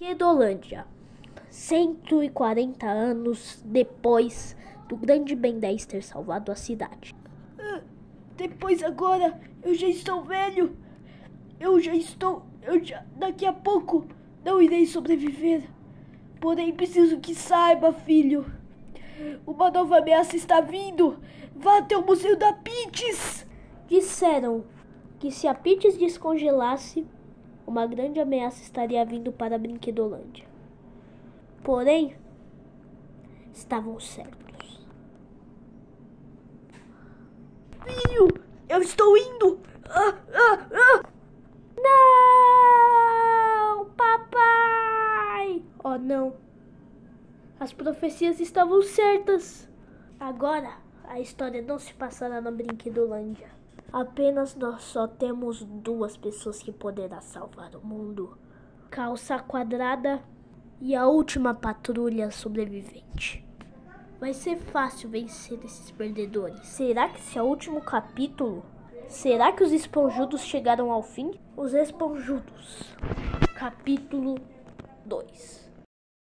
Quedolândia. 140 anos depois do grande Ben 10 ter salvado a cidade. Ah, depois agora eu já estou velho. Eu já estou. Eu já. Daqui a pouco não irei sobreviver. Porém, preciso que saiba, filho. Uma nova ameaça está vindo. Vá até o Museu da Pites. Disseram que se a Pites descongelasse, uma grande ameaça estaria vindo para a Brinquedolândia. Porém, estavam certos. Filho, eu estou indo. Ah, ah, ah. Não, papai! Oh, não. As profecias estavam certas. Agora, a história não se passará na Brinquedolândia. Apenas nós só temos duas pessoas que poderá salvar o mundo: Calça Quadrada e a última patrulha sobrevivente. Vai ser fácil vencer esses perdedores. Será que esse é o último capítulo? Será que os esponjudos chegaram ao fim? Os esponjudos. Capítulo 2